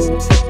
Thank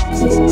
Thank